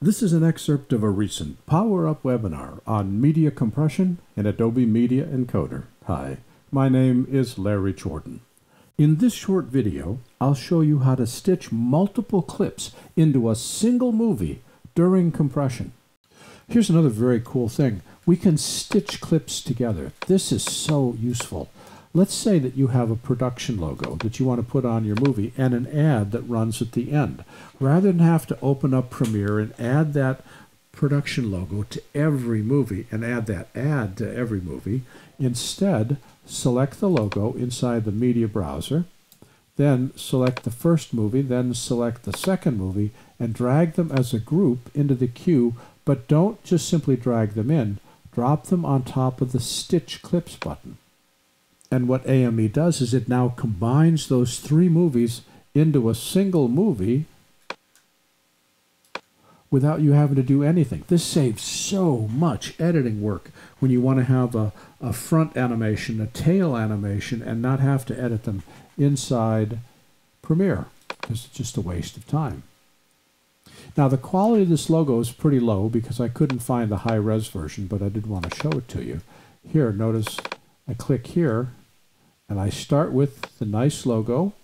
This is an excerpt of a recent Power Up webinar on media compression in Adobe Media Encoder. Hi, my name is Larry Jordan. In this short video, I'll show you how to stitch multiple clips into a single movie during compression. Here's another very cool thing. We can stitch clips together. This is so useful. Let's say that you have a production logo that you want to put on your movie and an ad that runs at the end. Rather than have to open up Premiere and add that production logo to every movie and add that ad to every movie, instead select the logo inside the media browser, then select the first movie, then select the second movie, and drag them as a group into the queue, but don't just simply drag them in, drop them on top of the Stitch Clips button. And what AME does is it now combines those three movies into a single movie without you having to do anything. This saves so much editing work when you want to have a, a front animation, a tail animation, and not have to edit them inside Premiere because it's just a waste of time. Now the quality of this logo is pretty low because I couldn't find the high-res version, but I did want to show it to you. Here, notice I click here and I start with the nice logo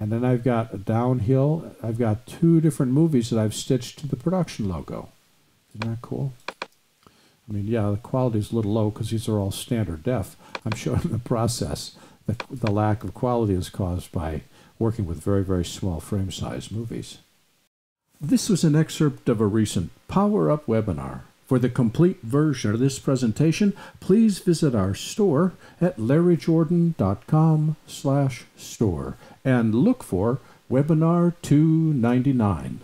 and then I've got a downhill. I've got two different movies that I've stitched to the production logo. Isn't that cool? I mean, yeah, the quality is a little low because these are all standard def. I'm showing the process. The, the lack of quality is caused by working with very, very small frame size movies. This was an excerpt of a recent Power Up webinar. For the complete version of this presentation, please visit our store at larryjordan.com slash store and look for Webinar 299.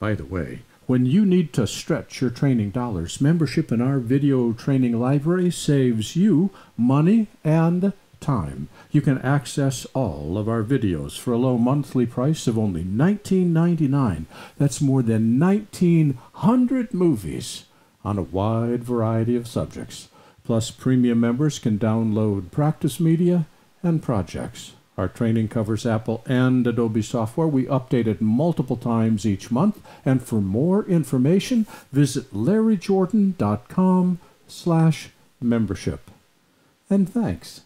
By the way, when you need to stretch your training dollars, membership in our video training library saves you money and time. You can access all of our videos for a low monthly price of only $19.99. That's more than 1,900 movies on a wide variety of subjects. Plus, premium members can download practice media and projects. Our training covers Apple and Adobe software. We update it multiple times each month. And for more information, visit larryjordan.com slash membership. And thanks.